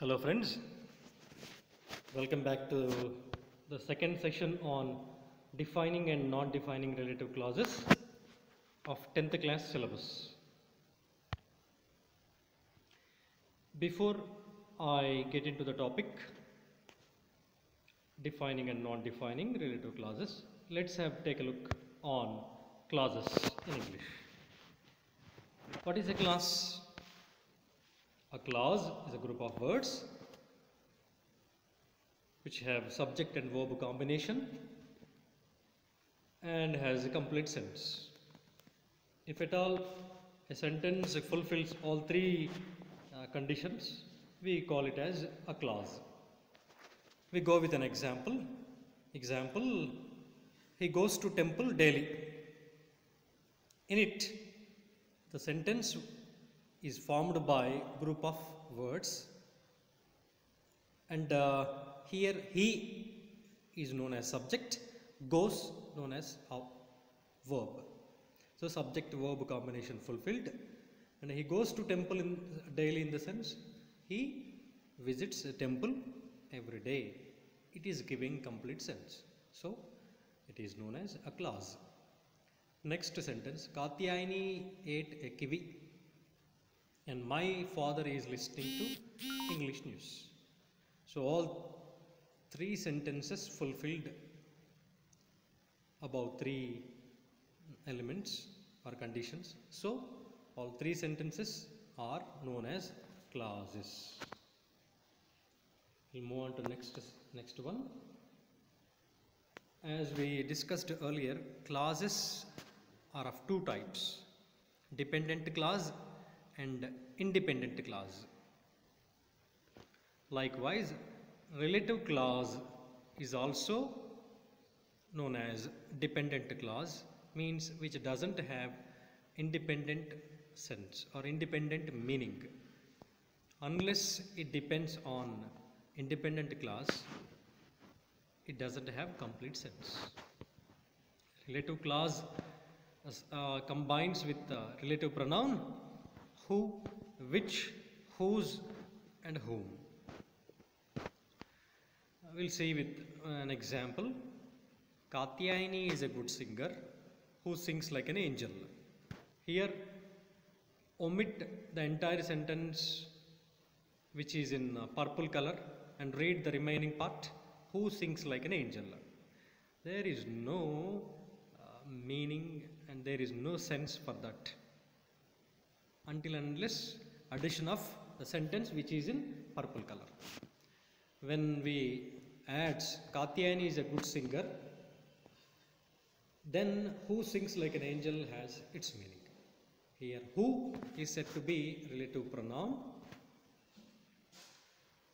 Hello, friends. Welcome back to the second section on defining and non defining relative clauses of 10th class syllabus. Before I get into the topic defining and non defining relative clauses, let's have take a look on clauses in English. What is a clause? A clause is a group of words which have subject and verb combination and has a complete sense. If at all a sentence fulfills all three uh, conditions, we call it as a clause. We go with an example. Example, he goes to temple daily. In it, the sentence is formed by group of words. And uh, here he is known as subject goes known as verb. So subject verb combination fulfilled. And he goes to temple in daily in the sense he visits a temple every day. It is giving complete sense. So it is known as a clause. Next sentence katyayani ate a kiwi and my father is listening to English news. So, all three sentences fulfilled about three elements or conditions. So, all three sentences are known as clauses. We'll move on to next next one. As we discussed earlier, clauses are of two types: dependent clause and independent clause. Likewise, relative clause is also known as dependent clause means which doesn't have independent sense or independent meaning unless it depends on independent clause it doesn't have complete sense relative clause uh, combines with the relative pronoun who, which, whose, and whom. We'll see with an example. Katyayani is a good singer who sings like an angel. Here, omit the entire sentence which is in purple color and read the remaining part who sings like an angel. There is no uh, meaning and there is no sense for that until unless addition of the sentence which is in purple color. When we add Katyayani is a good singer, then who sings like an angel has its meaning. Here who is said to be relative pronoun.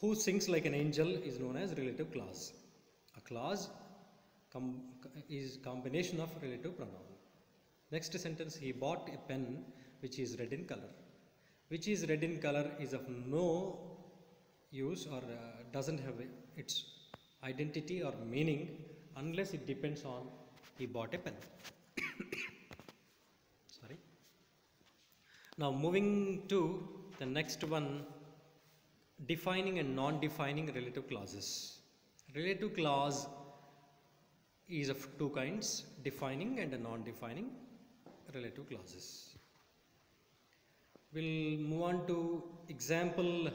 Who sings like an angel is known as relative clause. A clause com is combination of relative pronoun. Next sentence, he bought a pen which is red in color. Which is red in color is of no use or uh, doesn't have its identity or meaning unless it depends on he bought a pen. Sorry. Now moving to the next one defining and non-defining relative clauses. Relative clause is of two kinds defining and non-defining relative clauses. We'll move on to example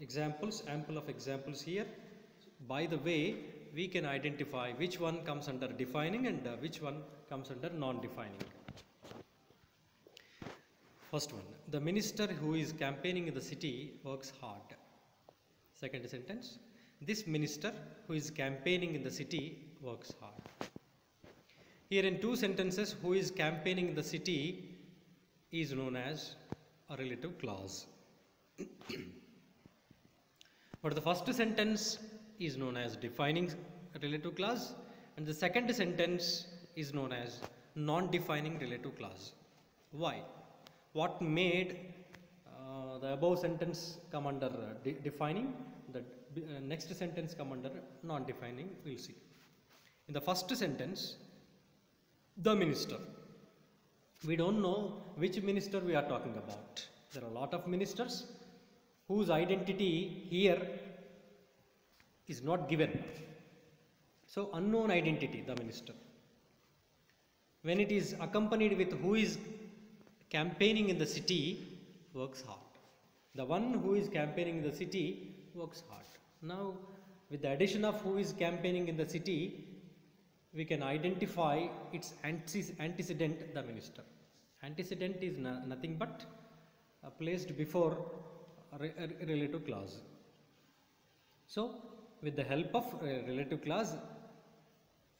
examples, ample of examples here. By the way, we can identify which one comes under defining and uh, which one comes under non-defining. First one, the minister who is campaigning in the city works hard. Second sentence, this minister who is campaigning in the city works hard. Here in two sentences, who is campaigning in the city is known as a relative clause. but the first sentence is known as defining relative clause and the second sentence is known as non-defining relative clause. Why? What made uh, the above sentence come under uh, de defining, the uh, next sentence come under non-defining, we'll see. In the first sentence, the minister. We don't know which minister we are talking about. There are a lot of ministers whose identity here is not given. So, unknown identity, the minister. When it is accompanied with who is campaigning in the city, works hard. The one who is campaigning in the city works hard. Now, with the addition of who is campaigning in the city, we can identify its antecedent, the minister. Antecedent is no- nothing but uh, placed before re- relative clause. So, with the help of a relative clause,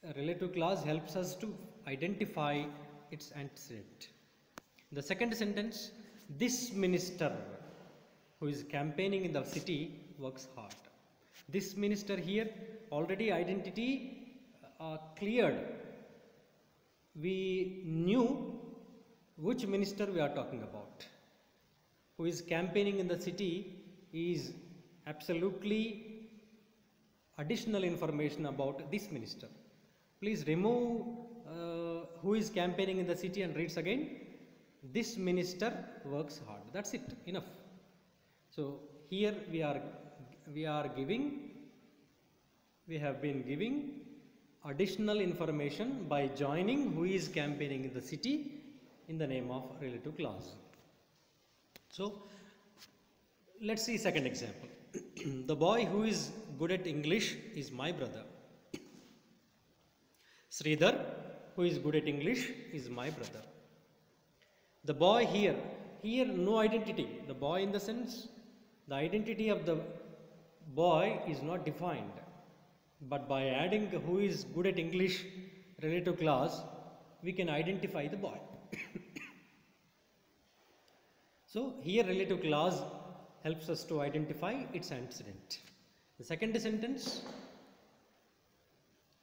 a relative clause helps us to identify its antecedent. The second sentence, this minister who is campaigning in the city works hard. This minister here already identity uh, cleared. We knew which minister we are talking about. Who is campaigning in the city is absolutely additional information about this minister. Please remove uh, who is campaigning in the city and reads again. This minister works hard. That's it. Enough. So here we are we are giving we have been giving additional information by joining who is campaigning in the city in the name of relative clause. So let's see second example. the boy who is good at English is my brother. Sridhar, who is good at English, is my brother. The boy here, here no identity. The boy in the sense, the identity of the boy is not defined. But by adding who is good at English relative clause, we can identify the boy. so here relative clause helps us to identify its antecedent. The second sentence,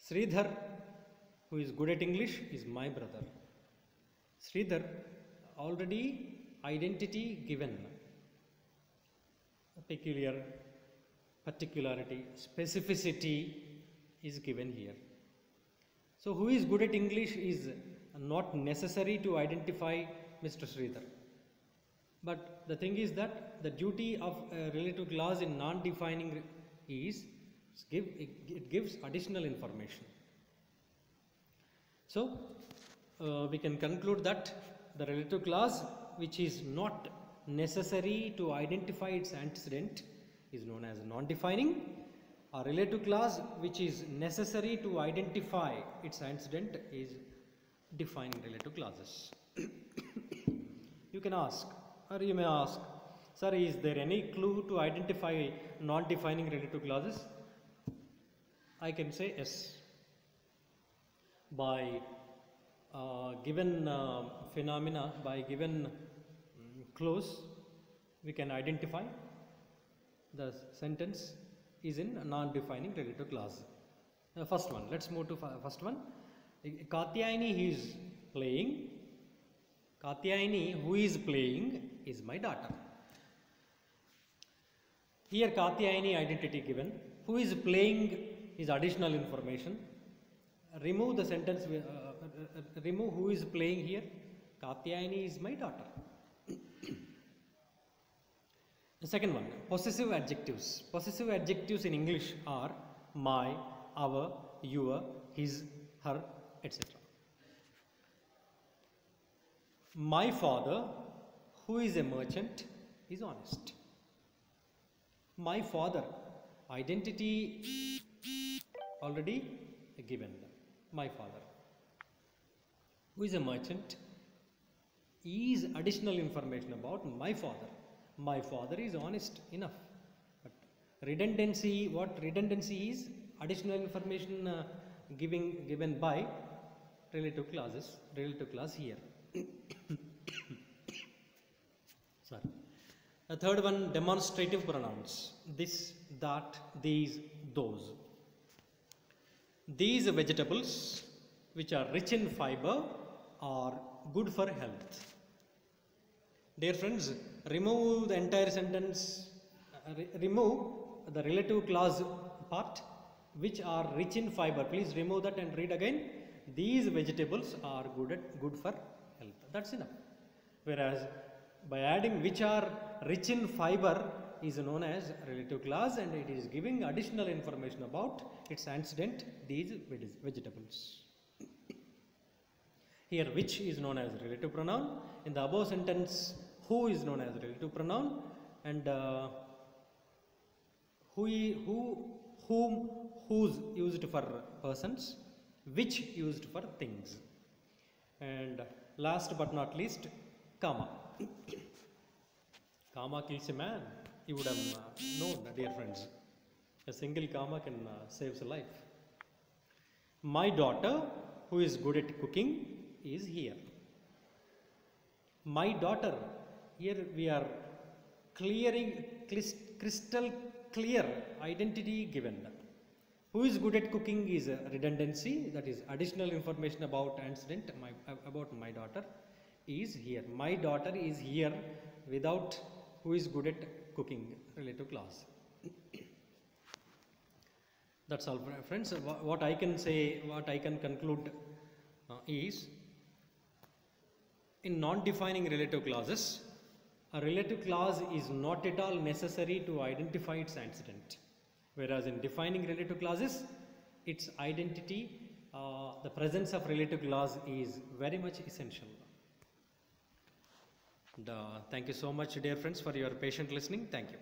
Sridhar, who is good at English, is my brother. Sridhar, already identity given, peculiar, particularity, specificity is given here. So, who is good at English is not necessary to identify Mr. Sridhar. But the thing is that the duty of a relative clause in non-defining is give it gives additional information. So uh, we can conclude that the relative clause which is not necessary to identify its antecedent is known as non-defining. A relative clause which is necessary to identify its antecedent is defining relative clauses. you can ask or you may ask, sir, is there any clue to identify non-defining relative clauses? I can say yes. By uh, given uh, phenomena, by given mm, clause, we can identify the sentence is in non-defining relative clause. The first one, let's move to first one. Katyayani he is playing. Katyayani who is playing is my daughter. Here Katyayani identity given. Who is playing is additional information. Remove the sentence, uh, uh, uh, remove who is playing here. Katyayani is my daughter. the second one, possessive adjectives. Possessive adjectives in English are my, our, your, his, her, etc. My father, who is a merchant, is honest. My father, identity already given. My father, who is a merchant, is additional information about my father. My father is honest enough. But redundancy, what redundancy is? Additional information uh, giving given by relative clauses, relative clause here. Sorry. The third one, demonstrative pronouns. This, that, these, those. These vegetables, which are rich in fiber, are good for health. Dear friends, remove the entire sentence, uh, re- remove the relative clause part, which are rich in fiber. Please remove that and read again. These vegetables are good, at, good for health. That's enough. Whereas by adding which are rich in fiber, is known as relative clause and it is giving additional information about its antecedent these vegetables. Here which is known as relative pronoun. In the above sentence who is known as relative pronoun and uh, who, who, whom, whose used for persons, which used for things. And last but not least, comma. comma kills a man. You would have uh, known, dear friends. A single comma can uh, save a life. My daughter, who is good at cooking, is here. My daughter, here we are clearing crystal clear identity given. Who is good at cooking is a redundancy, that is additional information about antecedent my, about my daughter is here. My daughter is here without who is good at cooking relative clause. That's all, fr- friends. What I can say, what I can conclude uh, is in non-defining relative clauses, a relative clause is not at all necessary to identify its antecedent. Whereas in defining relative clauses, its identity, uh, the presence of relative clause is very much essential. And, uh, thank you so much, dear friends, for your patient listening. Thank you.